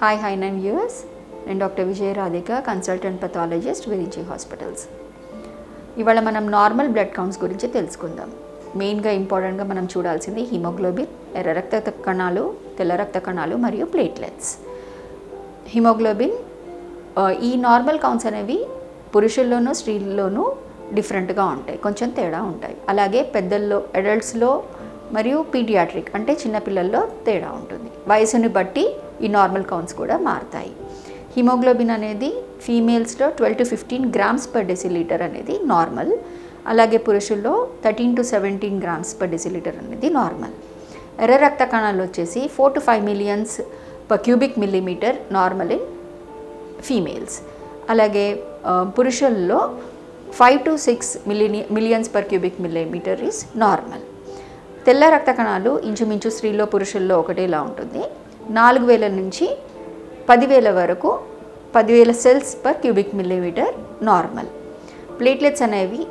Hi hi nine viewers నేను doctor Vijaya Radhika consultant pathologist Virinchi hospitals ఇవాళ మనం normal blood counts గురించి తెలుసుకుందాం. మెయిన్గా ఇంపార్టెంట్గా మనం చూడాల్సింది హిమోగ్లోబిన్ ఎర్ర రక్త కణాలు తెల్ల రక్త కణాలు మరియు ప్లేట్లెట్స్ హిమోగ్లోబిన్ ఈ నార్మల్ కౌంట్స్ అనేవి పురుషుల్లోనూ స్త్రీల్లోనూ డిఫరెంట్గా ఉంటాయి. కొంచెం తేడా ఉంటాయి. అలాగే పెద్దల్లో అడల్ట్స్లో మరియు పీడియాట్రిక్ అంటే చిన్నపిల్లల్లో తేడా ఉంటుంది. వయసుని బట్టి ఈ నార్మల్ కౌంట్స్ కూడా మారుతాయి. హిమోగ్లోబిన్ అనేది ఫీమేల్స్లో twelve to fifteen grams per decilitre అనేది నార్మల్. అలాగే పురుషుల్లో thirteen to seventeen grams per decilitre అనేది నార్మల్. ఎర్ర రక్త కణాలు వచ్చేసి four to five millions per cubic millimetre normal in females. అలాగే పురుషుల్లో five to six మిలిని millions per cubic millimetre is normal. తెల్ల రక్త కణాలు ఇంచుమించు స్త్రీలో పురుషుల్లో ఒకటేలా ఉంటుంది. నాలుగు వేల నుంచి పదివేల వరకు పదివేల cells per cubic millimetre normal. Platelets అనేవి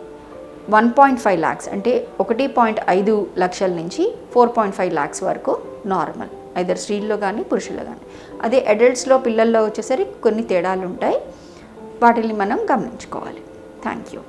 వన్ పాయింట్ ఫైవ్ ల్యాక్స్ అంటే ఒకటి పాయింట్ ఐదు లక్షల నుంచి ఫోర్ పాయింట్ ఫైవ్ ల్యాక్స్ వరకు నార్మల్. ఐదర్ స్త్రీల్లో కానీ పురుషుల్లో కానీ అదే అడల్ట్స్లో పిల్లల్లో వచ్చేసరికి కొన్ని తేడాలు ఉంటాయి వాటిని మనం గమనించుకోవాలి. Thank you.